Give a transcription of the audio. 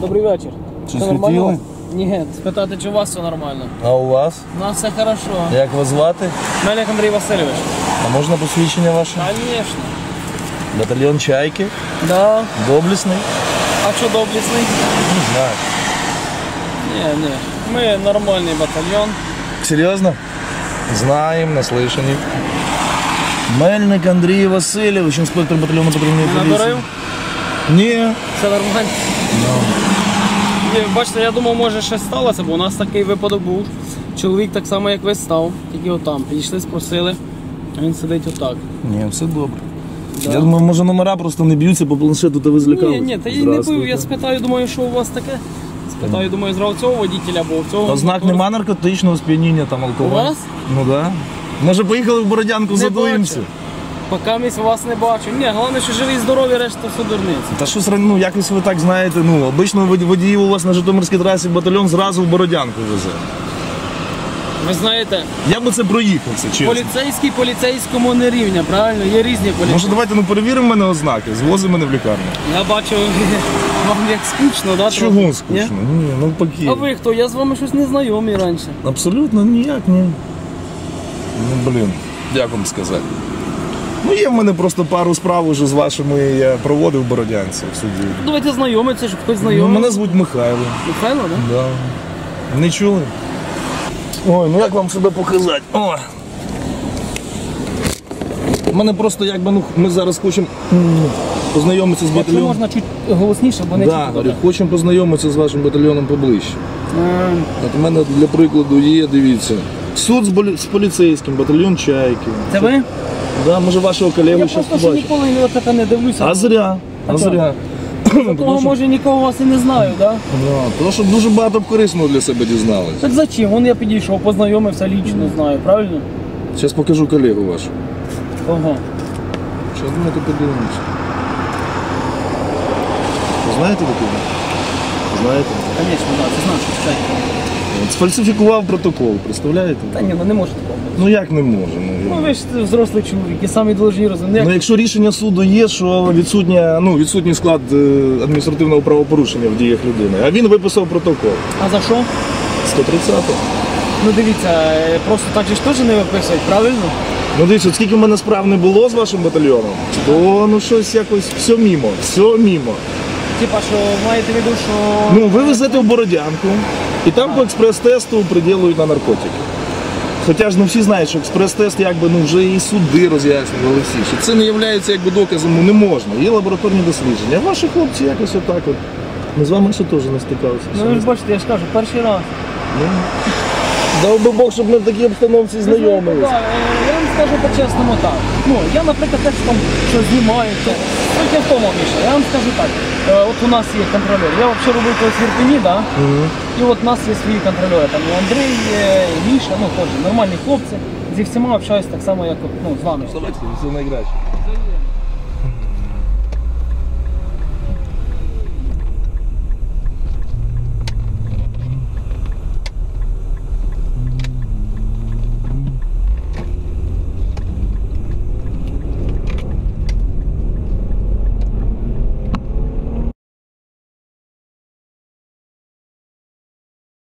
Добрий вечір. Чи Все світили? нормально? Ні, спитати, чи у вас все нормально. А у вас? У нас все хорошо. Як вас звати? Мельник Андрій Васильович. А можна посвідчення ваше? Конечно. Батальйон Чайки? Да. Доблісний? А що доблісний? Не знаю. Ні, ні. Ми нормальний батальйон. Серйозно? Знаємо, наслышані. Мельник Андрій Васильович, інспектор батальйону патрульної поліції. Наберив? Ні. Все нормально. Ні, Бачите, я думав, може щось сталося, бо у нас такий випадок був. Чоловік так само, як ви став, тільки отам. Підійшли, спросили, а він сидить отак. Ні, все добре. Да. Я думаю, може номера просто не б'ються по планшету, та ви злякали. Ні, ні, та я не пив, я спитаю, думаю, що у вас таке. Спитаю, думаю, зразу цього водителя, бо в цього. Ознак нема наркотичного сп'яніння там алкоголю. У вас? Ну так. да. Може поїхали в Бородянку, задуємося. Бачу. Поки місць вас не бачу. Ні, головне, що живі і здорові, решта все дурниці. Та щось ну, якось ви так знаєте, ну, обично водіїв у вас на Житомирській трасі батальйон зразу в Бородянку везе. Ви знаєте, Я би це проїхав, це чесно. поліцейський поліцейському не рівня, правильно? Є різні поліцейські. Може давайте ну перевіримо мене ознаки, звози мене в лікарню. Я бачу, вам як скучно, да? Чого трохи? скучно? Ні? Ні, ну поки. А ви хто? Я з вами щось не знайомий раніше. Абсолютно ніяк, ні. Ну, блін, як вам сказати. Ну, є в мене просто пару справ уже з вашими я проводив Бородянці в суді. Давайте знайомитися, щоб хтось Ну, знайомий. мене звуть Михайло. Михайло, да? Да. Не чули? Ой, ну як вам себе показати? О. У мене просто якби ну ми зараз хочемо м, познайомитися з Якщо батальйоном. можна чуть голосніше, бо не Да, чути говорю, добре. хочемо познайомитися з вашим батальйоном поближче. Е, От у мене для прикладу є, дивіться. Суд з, болі- з поліцейським, батальйон Чайки. Це ви? Да, може вашого колегу Я зараз просто ще побачите. ніколи не таке не дивлюся. А зря, а А зря. Того, що, може нікого вас і не знаю, да? да, тому що дуже багато корисного для себе дізналися. Так зачем? Вон я підійшов, познайомився лічно, знаю, правильно? Зараз покажу колегу вашу. Ого. Що думаєте, подивимося? Ви знаєте такого? Знаєте? Звісно, да, це що читати. От Сфальсифікував протокол, представляєте? Та ні, ну не може такого. Ну як не може? Ну, Ну ви ж взрослий чоловік, і самі повинні розуміти. Ну, якщо рішення суду є, що відсутня, ну, відсутній склад е, адміністративного правопорушення в діях людини, а він виписав протокол. А за що? 130 Ну дивіться, е, просто так же ж теж не виписують, правильно? Ну дивіться, скільки в мене справ не було з вашим батальйоном, то ну щось якось все мімо, все мімо. Типа, що маєте в виду, що. Ну, ви везете в Бородянку, і там по експрес-тесту приділують на наркотики. Хоча ж ну всі знають, що експрес-тест якби ну вже і суди роз'яснювали всі, що це не є якби доказом, ну не можна. Є лабораторні дослідження. А ваші хлопці якось отак от. Ми з вами ще теж не стикалися. Ну ви ж бачите, я ж кажу, перший раз. Дав би Бог, щоб ми в такій обстановці знайомились. Так, е, Я вам скажу по-чесному так. Ну, я, наприклад, теж там що знімаю, це. Суть не в тому, Міша. Я вам скажу так. Е, От у нас є контролер. Я взагалі робив колись в Ірпені, да? І от у нас є свої контролери. Там і Андрій, є, і Міша, ну теж нормальні хлопці. Зі всіма общаюсь так само, як ну, з вами. Все найкраще.